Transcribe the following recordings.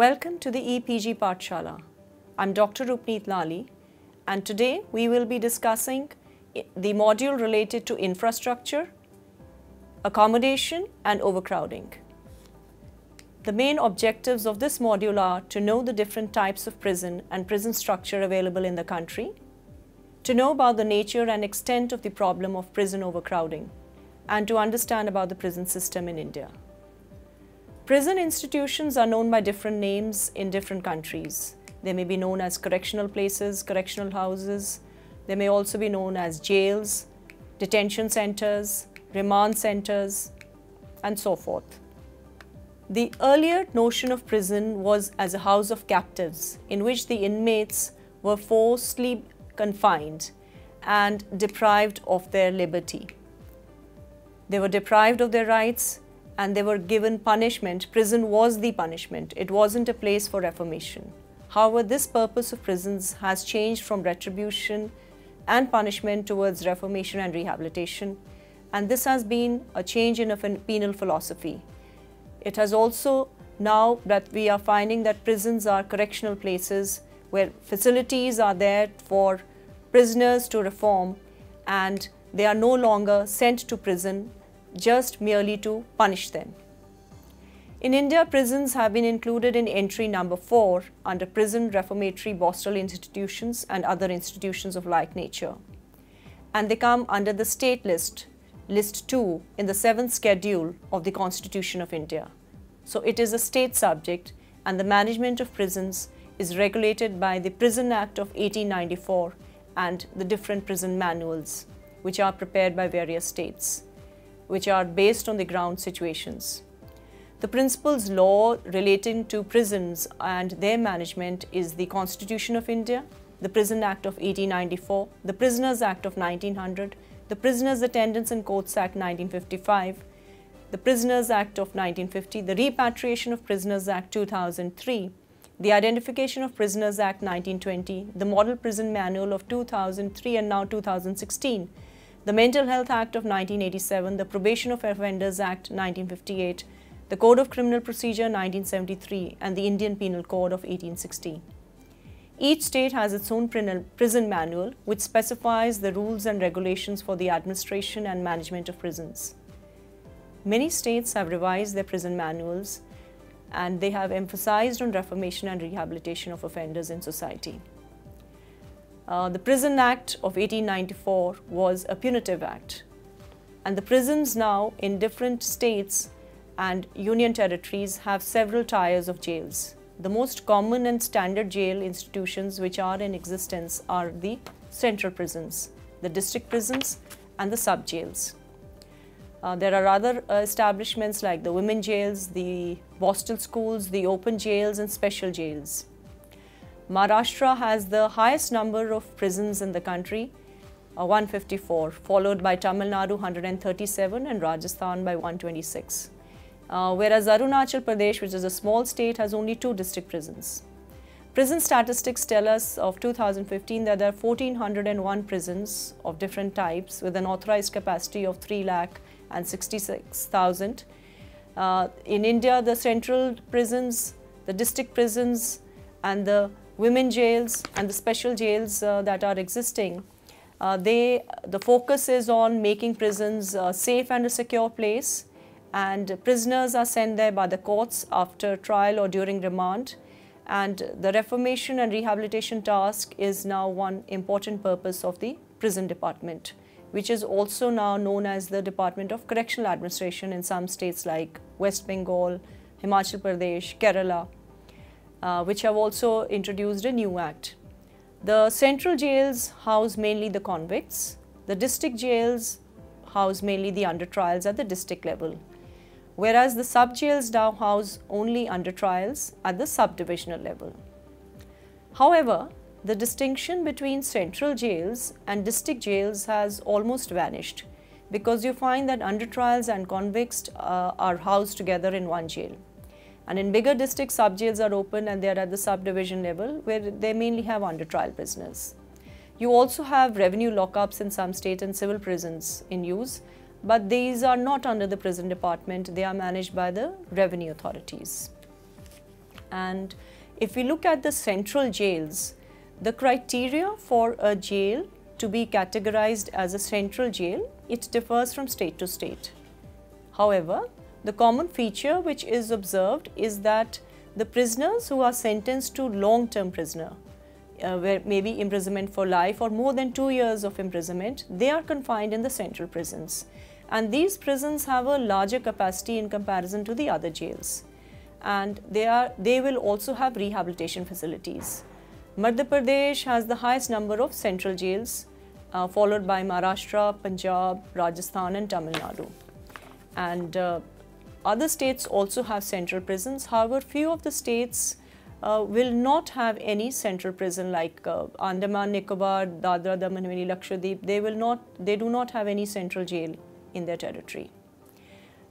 Welcome to the EPG Pathshala. I'm Dr. Upneet Lalli and today we will be discussing the module related to infrastructure, accommodation and overcrowding. The main objectives of this module are to know the different types of prison and prison structure available in the country, to know about the nature and extent of the problem of prison overcrowding, and to understand about the prison system in India. Prison institutions are known by different names in different countries. They may be known as correctional places, correctional houses. They may also be known as jails, detention centers, remand centers, and so forth. The earlier notion of prison was as a house of captives in which the inmates were forcibly confined and deprived of their liberty. They were deprived of their rights and they were given punishment. Prison was the punishment. It wasn't a place for reformation. However, this purpose of prisons has changed from retribution and punishment towards reformation and rehabilitation. And this has been a change in a penal philosophy. It has also now that we are finding that prisons are correctional places where facilities are there for prisoners to reform and they are no longer sent to prison just merely to punish them. In India, prisons have been included in entry number 4 under Prison Reformatory Borstal Institutions and other institutions of like nature. And they come under the state list List 2 in the 7th schedule of the Constitution of India. So it is a state subject and the management of prisons is regulated by the Prison Act of 1894 and the different prison manuals which are prepared by various states, which are based on the ground situations. The principles law relating to prisons and their management is the Constitution of India, the Prison Act of 1894, the Prisoners Act of 1900, the Prisoners Attendance and Courts Act 1955, the Prisoners Act of 1950, the Repatriation of Prisoners Act 2003, the Identification of Prisoners Act 1920, the Model Prison Manual of 2003 and now 2016, the Mental Health Act of 1987, the Probation of Offenders Act 1958, the Code of Criminal Procedure 1973 and the Indian Penal Code of 1860. Each state has its own prison manual which specifies the rules and regulations for the administration and management of prisons. Many states have revised their prison manuals and they have emphasized on reformation and rehabilitation of offenders in society. Uh, the Prison Act of 1894 was a punitive act and the prisons now in different states and union territories have several tiers of jails. The most common and standard jail institutions which are in existence are the central prisons, the district prisons and the sub-jails. Uh, there are other uh, establishments like the women jails, the Borstal schools, the open jails and special jails. Maharashtra has the highest number of prisons in the country, uh, 154, followed by Tamil Nadu 137 and Rajasthan by 126 uh, whereas Arunachal Pradesh, which is a small state, has only two district prisons. Prison statistics tell us of 2015 that there are 1401 prisons of different types with an authorized capacity of 3 lakh and 66,000. Uh, in India, the central prisons, the district prisons and the women jails and the special jails uh, that are existing, uh, they, the focus is on making prisons a safe and a secure place. And prisoners are sent there by the courts after trial or during remand. And the reformation and rehabilitation task is now one important purpose of the prison department which is also now known as the Department of Correctional Administration in some states like West Bengal, Himachal Pradesh, Kerala, uh, which have also introduced a new act. The central jails house mainly the convicts. The district jails house mainly the under trials at the district level whereas the sub-jails now house only under trials at the subdivisional level. However, the distinction between central jails and district jails has almost vanished because you find that under trials and convicts uh, are housed together in one jail. And in bigger districts, sub-jails are open and they are at the subdivision level where they mainly have under trial prisoners. You also have revenue lockups in some state and civil prisons in use but these are not under the prison department, they are managed by the revenue authorities. And if we look at the central jails, the criteria for a jail to be categorized as a central jail, it differs from state to state. However, the common feature which is observed is that the prisoners who are sentenced to long-term prisoner, uh, where maybe imprisonment for life or more than two years of imprisonment, they are confined in the central prisons. And these prisons have a larger capacity in comparison to the other jails. And they, are, they will also have rehabilitation facilities. Madhya Pradesh has the highest number of central jails, uh, followed by Maharashtra, Punjab, Rajasthan and Tamil Nadu. And uh, other states also have central prisons. However, few of the states uh, will not have any central prison like uh, Andaman, Nicobar, Dadra, Daman, Haveli, Lakshadweep. They will not, they do not have any central jail in their territory.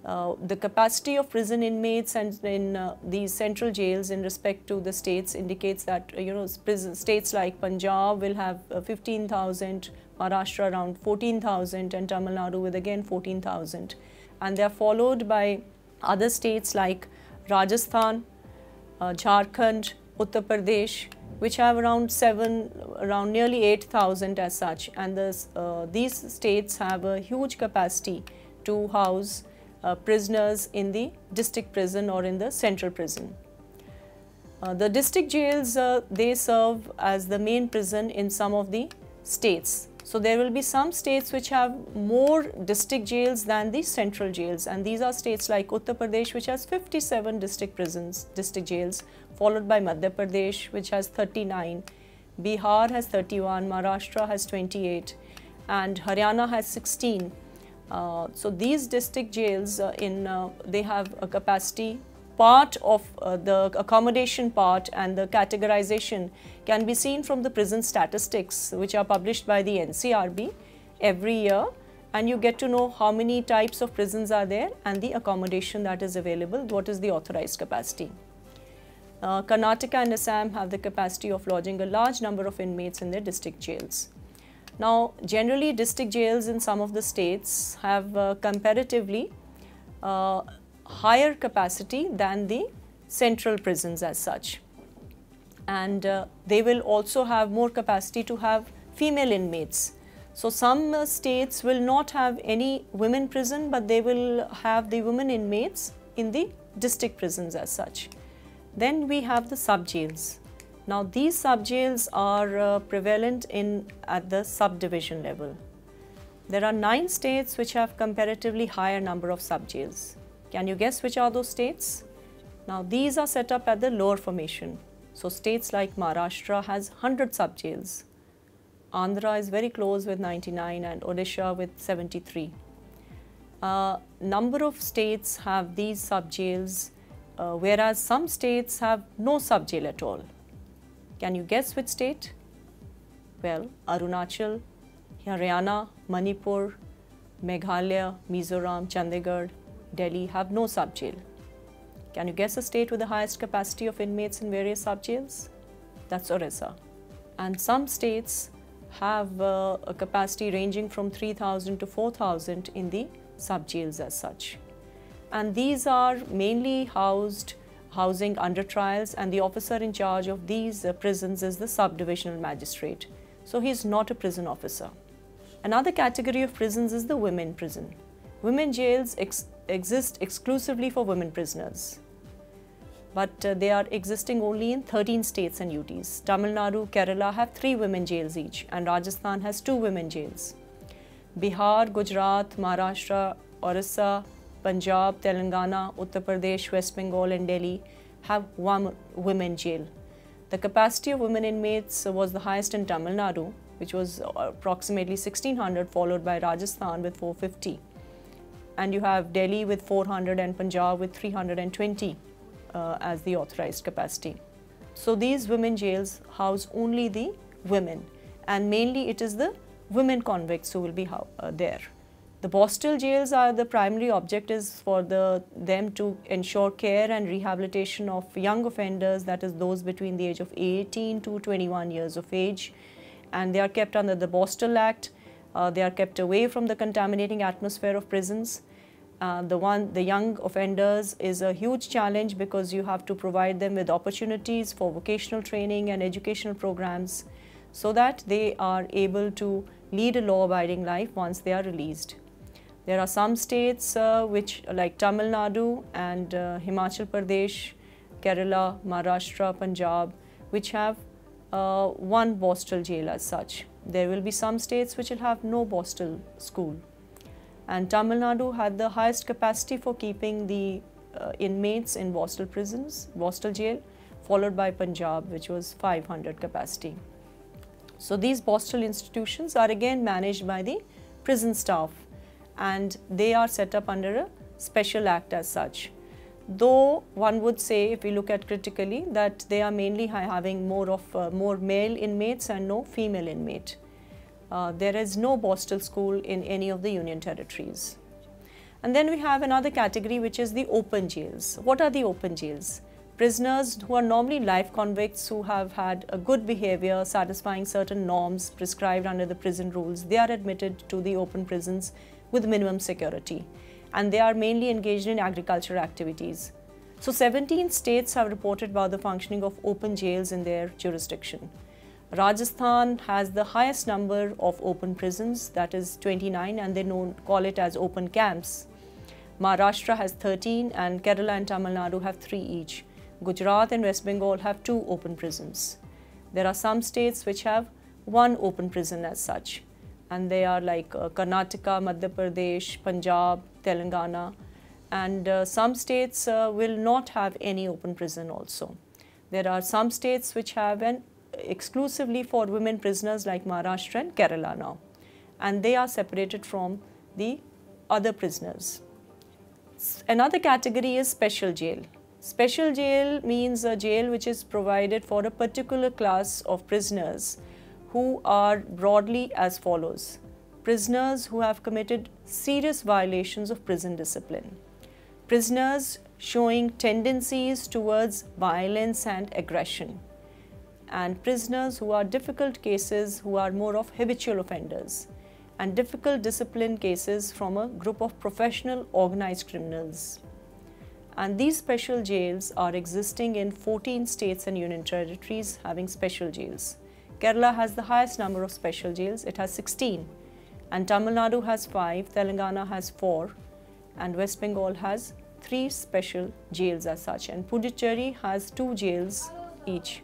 Uh, the capacity of prison inmates and in uh, these central jails in respect to the states indicates that uh, you know prison, states like Punjab will have uh, 15,000, Maharashtra around 14,000 and Tamil Nadu with again 14,000 and they are followed by other states like Rajasthan, uh, Jharkhand, Uttar Pradesh which have around 7, around nearly 8,000 as such and this, uh, these states have a huge capacity to house uh, prisoners in the district prison or in the central prison. Uh, the district jails, uh, they serve as the main prison in some of the states. So there will be some states which have more district jails than the central jails. And these are states like Uttar Pradesh which has 57 district prisons, district jails followed by Madhya Pradesh which has 39, Bihar has 31, Maharashtra has 28 and Haryana has 16 uh, so these district jails uh, in uh, they have a capacity part of uh, the accommodation part and the categorization can be seen from the prison statistics which are published by the NCRB every year and you get to know how many types of prisons are there and the accommodation that is available, what is the authorized capacity. Uh, Karnataka and Assam have the capacity of lodging a large number of inmates in their district jails. Now, generally district jails in some of the states have uh, comparatively uh, higher capacity than the central prisons as such. And uh, they will also have more capacity to have female inmates. So some uh, states will not have any women prison, but they will have the women inmates in the district prisons as such. Then we have the sub jails. Now these subjails are uh, prevalent in at the subdivision level. There are nine states which have comparatively higher number of subjails. Can you guess which are those states? Now these are set up at the lower formation. So states like Maharashtra has 100 subjails. Andhra is very close with 99 and Odisha with 73. Uh, number of states have these subjails, uh, whereas some states have no subjail at all. Can you guess which state? Well, Arunachal, Haryana, Manipur, Meghalaya, Mizoram, Chandigarh, Delhi have no sub-jail. Can you guess a state with the highest capacity of inmates in various sub-jails? That's Orissa. And some states have uh, a capacity ranging from 3,000 to 4,000 in the sub-jails as such. And these are mainly housed housing under trials and the officer in charge of these uh, prisons is the subdivisional magistrate. So he is not a prison officer. Another category of prisons is the women prison. Women jails ex exist exclusively for women prisoners. But uh, they are existing only in 13 states and UTs. Tamil Nadu, Kerala have three women jails each and Rajasthan has two women jails. Bihar, Gujarat, Maharashtra, Orissa, Punjab, Telangana, Uttar Pradesh, West Bengal and Delhi have one women jail. The capacity of women inmates was the highest in Tamil Nadu, which was approximately 1600 followed by Rajasthan with 450. And you have Delhi with 400 and Punjab with 320 uh, as the authorized capacity. So these women jails house only the women and mainly it is the women convicts who will be uh, there. The Borstal jails are the primary object is for the, them to ensure care and rehabilitation of young offenders, that is those between the age of 18 to 21 years of age. And they are kept under the Borstal Act. Uh, they are kept away from the contaminating atmosphere of prisons. Uh, the one the young offenders is a huge challenge because you have to provide them with opportunities for vocational training and educational programs so that they are able to lead a law abiding life once they are released. There are some states uh, which like Tamil Nadu and uh, Himachal Pradesh, Kerala, Maharashtra, Punjab which have uh, one Borstal jail as such. There will be some states which will have no Borstal school and Tamil Nadu had the highest capacity for keeping the uh, inmates in Borstal prisons, Borstal jail, followed by Punjab, which was 500 capacity. So these Borstal institutions are again managed by the prison staff and they are set up under a special act as such. Though one would say, if we look at critically, that they are mainly having more of uh, more male inmates and no female inmate. Uh, there is no Borstal school in any of the union territories. And then we have another category which is the open jails. What are the open jails? Prisoners who are normally life convicts who have had a good behavior satisfying certain norms prescribed under the prison rules, they are admitted to the open prisons with minimum security and they are mainly engaged in agriculture activities. So 17 states have reported about the functioning of open jails in their jurisdiction. Rajasthan has the highest number of open prisons, that is 29, and they know, call it as open camps. Maharashtra has 13, and Kerala and Tamil Nadu have 3 each. Gujarat and West Bengal have 2 open prisons. There are some states which have one open prison as such, and they are like uh, Karnataka, Madhya Pradesh, Punjab, Telangana, and uh, some states uh, will not have any open prison also. There are some states which have an exclusively for women prisoners like Maharashtra and Kerala now. And they are separated from the other prisoners. Another category is special jail. Special jail means a jail which is provided for a particular class of prisoners who are broadly as follows. Prisoners who have committed serious violations of prison discipline. Prisoners showing tendencies towards violence and aggression and prisoners who are difficult cases who are more of habitual offenders and difficult discipline cases from a group of professional organized criminals. And these special jails are existing in 14 states and union territories having special jails. Kerala has the highest number of special jails, it has 16. And Tamil Nadu has 5, Telangana has 4, and West Bengal has 3 special jails as such. And Puducherry has 2 jails each.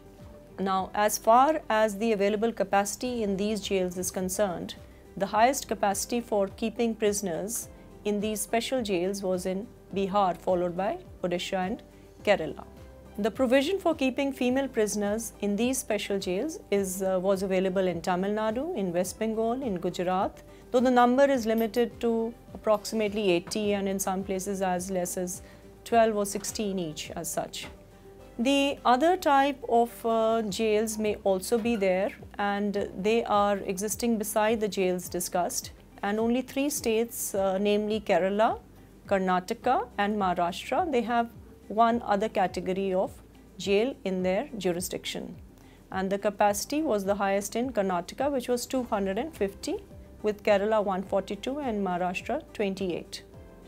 Now, as far as the available capacity in these jails is concerned, the highest capacity for keeping prisoners in these special jails was in Bihar, followed by Odisha and Kerala. The provision for keeping female prisoners in these special jails is, uh, was available in Tamil Nadu, in West Bengal, in Gujarat, though the number is limited to approximately 80 and in some places as less as 12 or 16 each as such. The other type of uh, jails may also be there and they are existing beside the jails discussed and only three states uh, namely Kerala, Karnataka and Maharashtra they have one other category of jail in their jurisdiction and the capacity was the highest in Karnataka which was 250 with Kerala 142 and Maharashtra 28.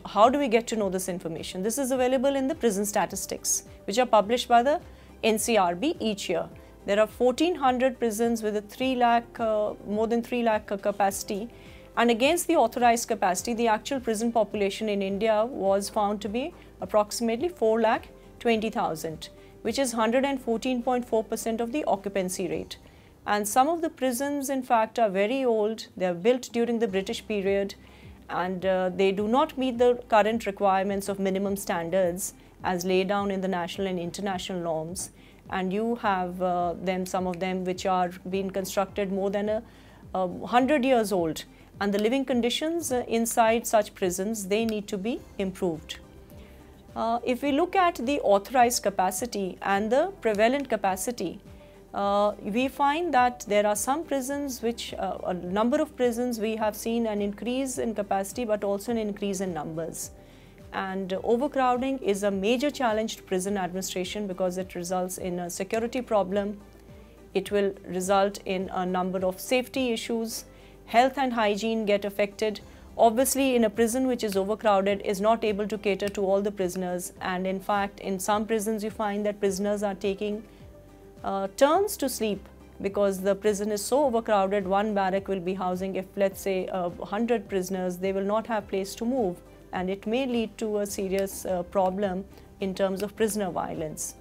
How do we get to know this information? This is available in the prison statistics which are published by the NCRB each year. There are 1400 prisons with a 3 lakh, uh, more than 3 lakh capacity and against the authorized capacity, the actual prison population in India was found to be approximately 4 lakh 20,000 which is 114.4% of the occupancy rate. And some of the prisons in fact are very old, they are built during the British period and uh, they do not meet the current requirements of minimum standards as laid down in the national and international norms and you have uh, them some of them which are being constructed more than a, a hundred years old and the living conditions uh, inside such prisons they need to be improved. Uh, if we look at the authorized capacity and the prevalent capacity, uh, we find that there are some prisons which, uh, a number of prisons we have seen an increase in capacity but also an increase in numbers. And overcrowding is a major challenge to prison administration because it results in a security problem, it will result in a number of safety issues, health and hygiene get affected, obviously in a prison which is overcrowded is not able to cater to all the prisoners. And in fact in some prisons you find that prisoners are taking uh, turns to sleep because the prison is so overcrowded one barrack will be housing if let's say uh, 100 prisoners they will not have place to move and it may lead to a serious uh, problem in terms of prisoner violence.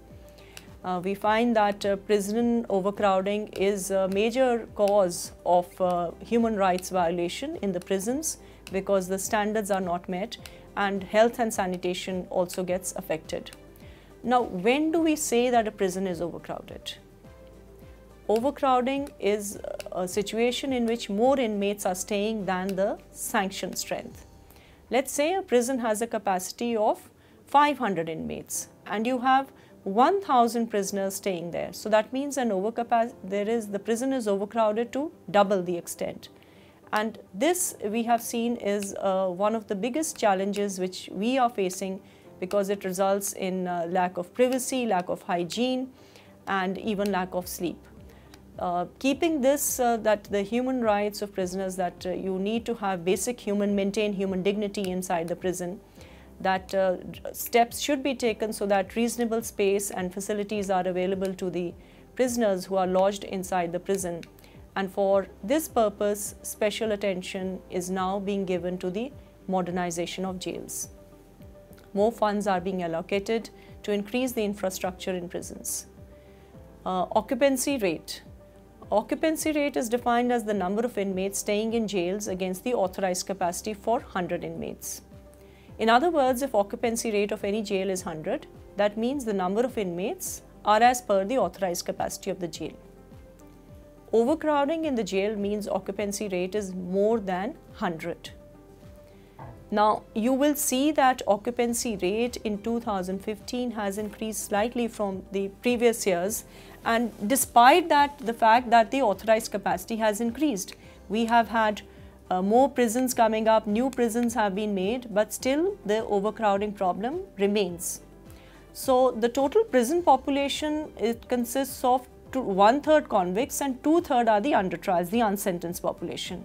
Uh, we find that uh, prison overcrowding is a major cause of uh, human rights violation in the prisons because the standards are not met and health and sanitation also gets affected. Now, when do we say that a prison is overcrowded? Overcrowding is a situation in which more inmates are staying than the sanctioned strength. Let's say a prison has a capacity of 500 inmates and you have 1000 prisoners staying there. So that means an overcapacity, there is, the prison is overcrowded to double the extent. And this we have seen is uh, one of the biggest challenges which we are facing because it results in uh, lack of privacy, lack of hygiene, and even lack of sleep. Uh, keeping this uh, that the human rights of prisoners that uh, you need to have basic human maintain human dignity inside the prison that uh, steps should be taken so that reasonable space and facilities are available to the prisoners who are lodged inside the prison and for this purpose special attention is now being given to the modernization of jails. More funds are being allocated to increase the infrastructure in prisons. Uh, occupancy rate. Occupancy rate is defined as the number of inmates staying in jails against the authorized capacity for 100 inmates. In other words, if occupancy rate of any jail is 100, that means the number of inmates are as per the authorized capacity of the jail. Overcrowding in the jail means occupancy rate is more than 100. Now, you will see that occupancy rate in 2015 has increased slightly from the previous years and despite that the fact that the authorized capacity has increased. We have had uh, more prisons coming up, new prisons have been made but still the overcrowding problem remains. So, the total prison population it consists of one third convicts and two third are the under trials, the unsentenced population.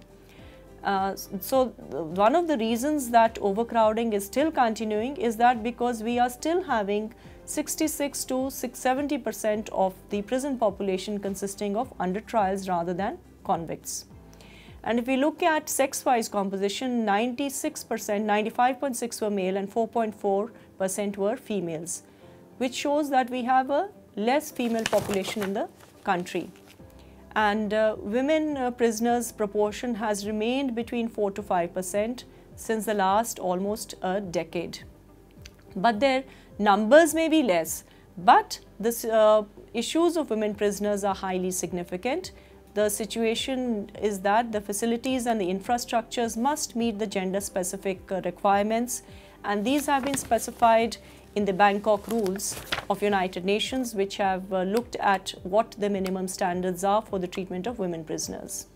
Uh, so, one of the reasons that overcrowding is still continuing is that because we are still having 66 to 70 percent of the prison population consisting of under trials rather than convicts. And if we look at sex-wise composition, 96 percent, 95.6 were male and 4.4 percent were females, which shows that we have a less female population in the country. And uh, women uh, prisoners proportion has remained between 4 to 5 percent since the last almost a decade. But their numbers may be less, but the uh, issues of women prisoners are highly significant. The situation is that the facilities and the infrastructures must meet the gender specific uh, requirements and these have been specified in the Bangkok rules of United Nations which have uh, looked at what the minimum standards are for the treatment of women prisoners.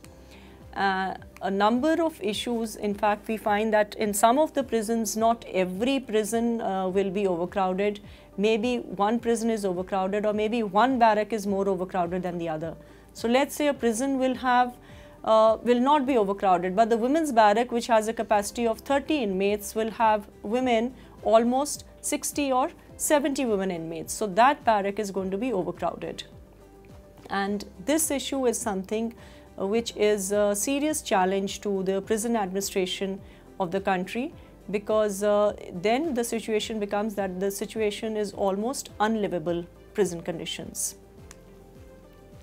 Uh, a number of issues, in fact, we find that in some of the prisons, not every prison uh, will be overcrowded. Maybe one prison is overcrowded or maybe one barrack is more overcrowded than the other. So let's say a prison will have uh, will not be overcrowded, but the women's barrack, which has a capacity of 30 inmates, will have women almost 60 or 70 women inmates. So that barrack is going to be overcrowded. And this issue is something uh, which is a serious challenge to the prison administration of the country because uh, then the situation becomes that the situation is almost unlivable prison conditions.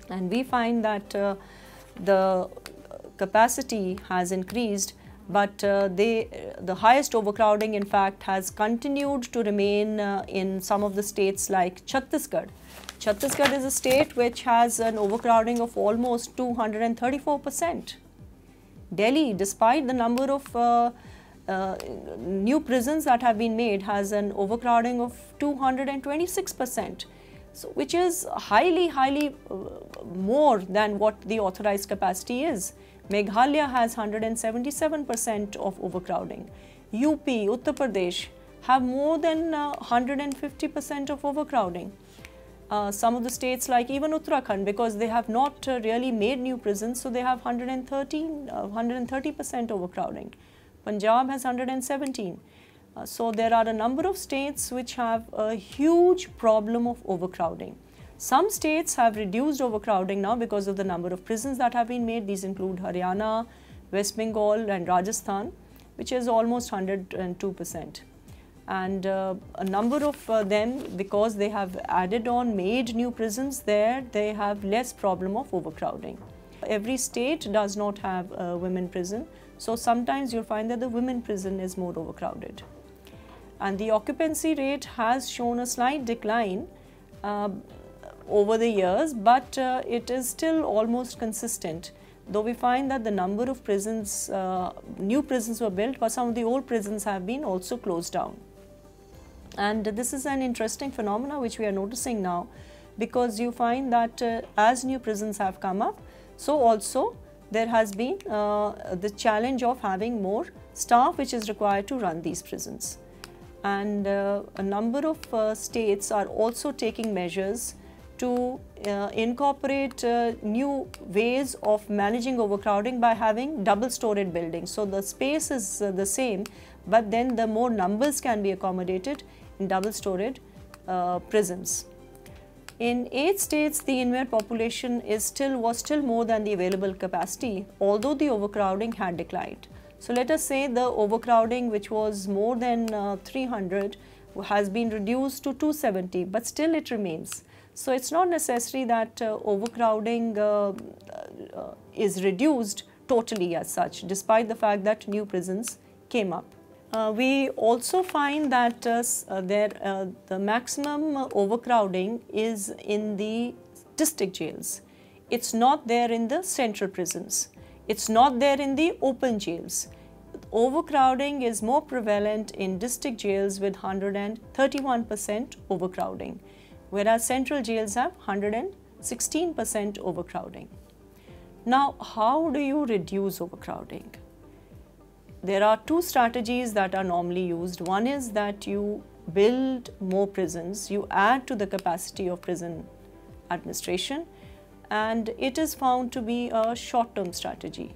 And we find that uh, the capacity has increased but uh, they, the highest overcrowding in fact has continued to remain uh, in some of the states like Chhattisgarh. Chhattisgarh is a state which has an overcrowding of almost 234 percent. Delhi, despite the number of uh, uh, new prisons that have been made, has an overcrowding of 226 percent. So, which is highly, highly uh, more than what the authorized capacity is. Meghalaya has 177% of overcrowding. UP, Uttar Pradesh have more than 150% uh, of overcrowding. Uh, some of the states like even Uttarakhand because they have not uh, really made new prisons so they have 113 130% uh, overcrowding. Punjab has 117. Uh, so there are a number of states which have a huge problem of overcrowding. Some states have reduced overcrowding now because of the number of prisons that have been made. These include Haryana, West Bengal and Rajasthan, which is almost 102%. And uh, a number of uh, them, because they have added on, made new prisons there, they have less problem of overcrowding. Every state does not have a women prison, so sometimes you'll find that the women prison is more overcrowded. And the occupancy rate has shown a slight decline uh, over the years, but uh, it is still almost consistent. Though we find that the number of prisons, uh, new prisons were built, but some of the old prisons have been also closed down. And this is an interesting phenomena which we are noticing now because you find that uh, as new prisons have come up, so also there has been uh, the challenge of having more staff which is required to run these prisons. And uh, a number of uh, states are also taking measures to uh, incorporate uh, new ways of managing overcrowding by having double storied buildings. So the space is uh, the same, but then the more numbers can be accommodated in double storied uh, prisons. In eight states, the inmate population is still was still more than the available capacity, although the overcrowding had declined. So let us say the overcrowding, which was more than uh, 300, has been reduced to 270, but still it remains. So it's not necessary that uh, overcrowding uh, uh, is reduced totally as such, despite the fact that new prisons came up. Uh, we also find that uh, uh, the maximum overcrowding is in the district jails. It's not there in the central prisons. It's not there in the open jails. Overcrowding is more prevalent in district jails with 131% overcrowding whereas central jails have 116% overcrowding. Now, how do you reduce overcrowding? There are two strategies that are normally used. One is that you build more prisons, you add to the capacity of prison administration, and it is found to be a short term strategy.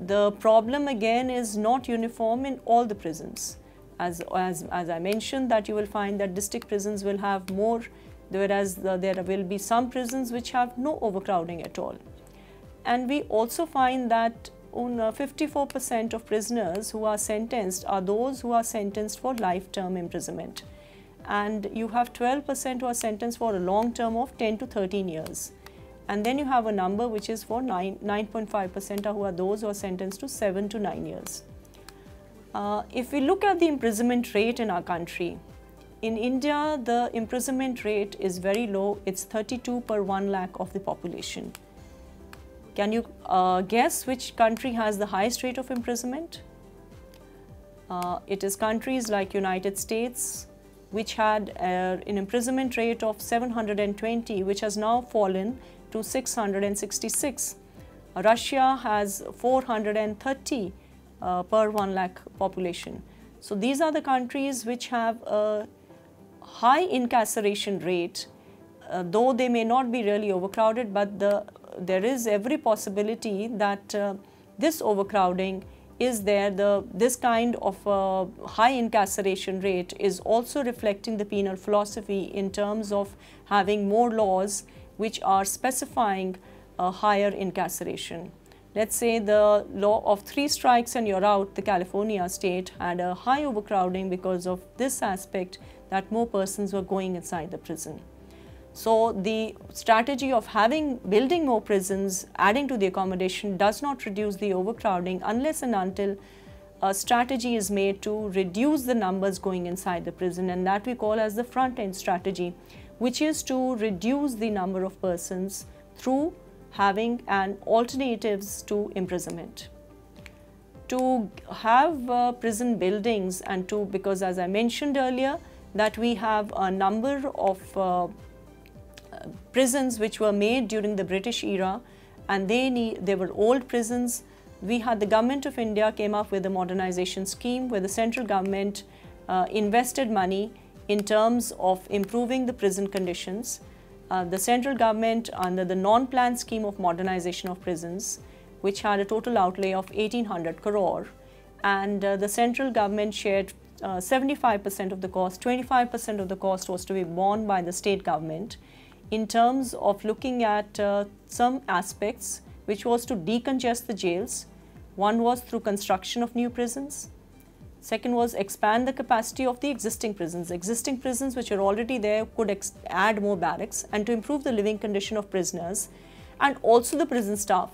The problem again is not uniform in all the prisons as, as, as I mentioned that you will find that district prisons will have more whereas the, there will be some prisons which have no overcrowding at all. And we also find that 54% uh, of prisoners who are sentenced are those who are sentenced for life term imprisonment. And you have 12% who are sentenced for a long term of 10 to 13 years. And then you have a number which is for 9.5% who are those who are sentenced to 7 to 9 years. Uh, if we look at the imprisonment rate in our country, in India, the imprisonment rate is very low. It's 32 per 1 lakh of the population. Can you uh, guess which country has the highest rate of imprisonment? Uh, it is countries like United States, which had uh, an imprisonment rate of 720, which has now fallen to 666. Russia has 430 uh, per 1 lakh population. So these are the countries which have a high incarceration rate, uh, though they may not be really overcrowded, but the, there is every possibility that uh, this overcrowding is there. The, this kind of uh, high incarceration rate is also reflecting the penal philosophy in terms of having more laws which are specifying a higher incarceration. Let's say the law of three strikes and you're out, the California state had a high overcrowding because of this aspect that more persons were going inside the prison. So the strategy of having building more prisons, adding to the accommodation does not reduce the overcrowding unless and until a strategy is made to reduce the numbers going inside the prison and that we call as the front end strategy which is to reduce the number of persons through having an alternatives to imprisonment. To have uh, prison buildings and to, because as I mentioned earlier, that we have a number of uh, prisons which were made during the British era and they, need, they were old prisons. We had the government of India came up with a modernization scheme where the central government uh, invested money in terms of improving the prison conditions uh, the central government under the non-plan scheme of modernization of prisons, which had a total outlay of 1800 crore, and uh, the central government shared 75% uh, of the cost, 25% of the cost was to be borne by the state government in terms of looking at uh, some aspects which was to decongest the jails. One was through construction of new prisons. Second was expand the capacity of the existing prisons. Existing prisons which are already there could add more barracks and to improve the living condition of prisoners and also the prison staff.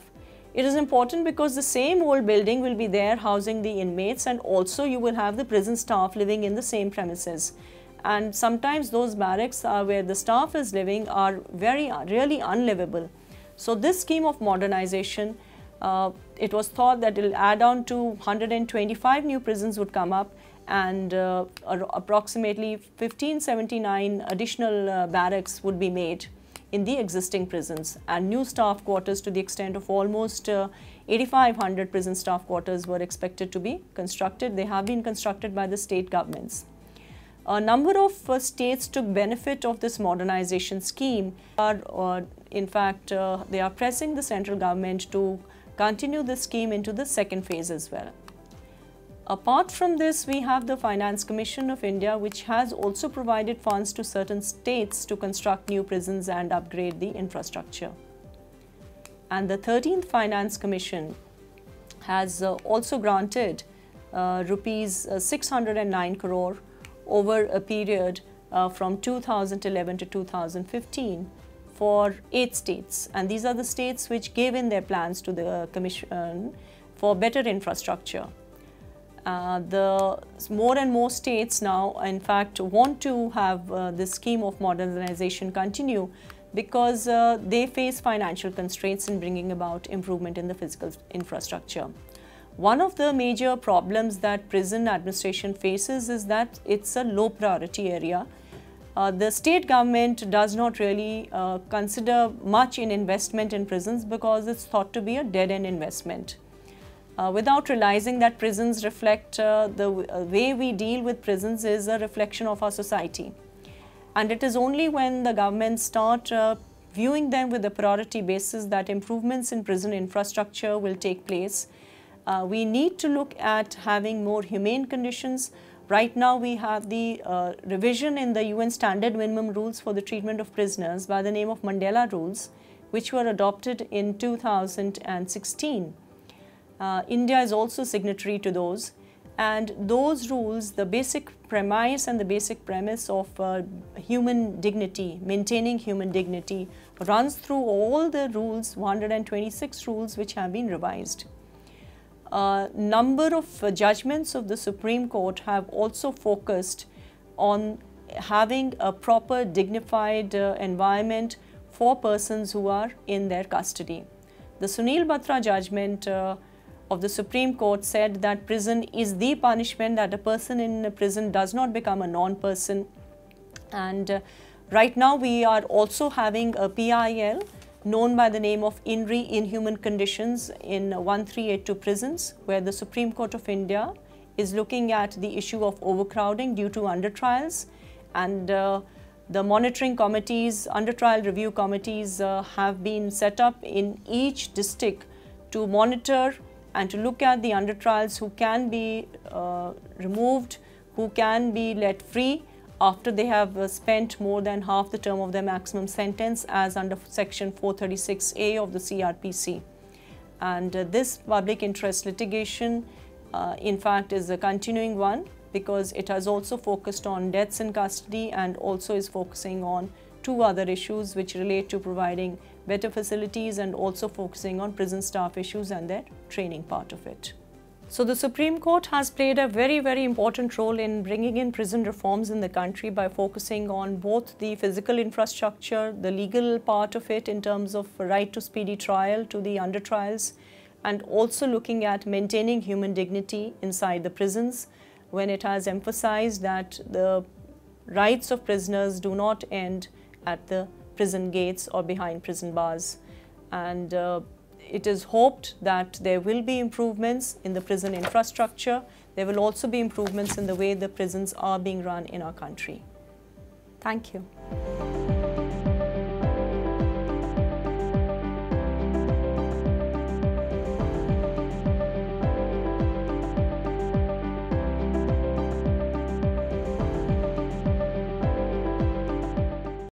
It is important because the same old building will be there housing the inmates and also you will have the prison staff living in the same premises. And sometimes those barracks are where the staff is living are very really unlivable. So this scheme of modernization, uh, it was thought that it will add on to 125 new prisons would come up and uh, approximately 1579 additional uh, barracks would be made in the existing prisons and new staff quarters to the extent of almost uh, 8500 prison staff quarters were expected to be constructed. They have been constructed by the state governments. A number of uh, states took benefit of this modernization scheme. Are, uh, in fact, uh, they are pressing the central government to continue the scheme into the second phase as well. Apart from this, we have the Finance Commission of India, which has also provided funds to certain states to construct new prisons and upgrade the infrastructure. And the 13th Finance Commission has uh, also granted uh, rupees uh, 609 crore over a period uh, from 2011 to 2015 for eight states. And these are the states which gave in their plans to the Commission for better infrastructure. Uh, the more and more states now, in fact, want to have uh, this scheme of modernization continue because uh, they face financial constraints in bringing about improvement in the physical infrastructure. One of the major problems that prison administration faces is that it's a low priority area. Uh, the state government does not really uh, consider much in investment in prisons because it's thought to be a dead-end investment uh, without realizing that prisons reflect uh, the uh, way we deal with prisons is a reflection of our society. And it is only when the government start uh, viewing them with a priority basis that improvements in prison infrastructure will take place. We need to look at having more humane conditions. Right now we have the uh, revision in the UN standard minimum rules for the treatment of prisoners by the name of Mandela rules, which were adopted in 2016. Uh, India is also signatory to those. And those rules, the basic premise and the basic premise of uh, human dignity, maintaining human dignity, runs through all the rules, 126 rules which have been revised. A number of uh, judgments of the Supreme Court have also focused on having a proper dignified uh, environment for persons who are in their custody. The Sunil Batra judgment uh, of the Supreme Court said that prison is the punishment that a person in a prison does not become a non-person. And uh, right now we are also having a PIL known by the name of In Re Inhuman Conditions in 1382 prisons where the Supreme Court of India is looking at the issue of overcrowding due to under trials. And uh, the monitoring committees, under trial review committees uh, have been set up in each district to monitor and to look at the under trials who can be uh, removed, who can be let free after they have uh, spent more than half the term of their maximum sentence as under section 436A of the CRPC. And uh, this public interest litigation uh, in fact is a continuing one because it has also focused on deaths in custody and also is focusing on two other issues which relate to providing better facilities and also focusing on prison staff issues and their training part of it. So the Supreme Court has played a very, very important role in bringing in prison reforms in the country by focusing on both the physical infrastructure, the legal part of it in terms of right to speedy trial to the under trials, and also looking at maintaining human dignity inside the prisons when it has emphasized that the rights of prisoners do not end at the prison gates or behind prison bars. And uh, it is hoped that there will be improvements in the prison infrastructure. There will also be improvements in the way the prisons are being run in our country. Thank you.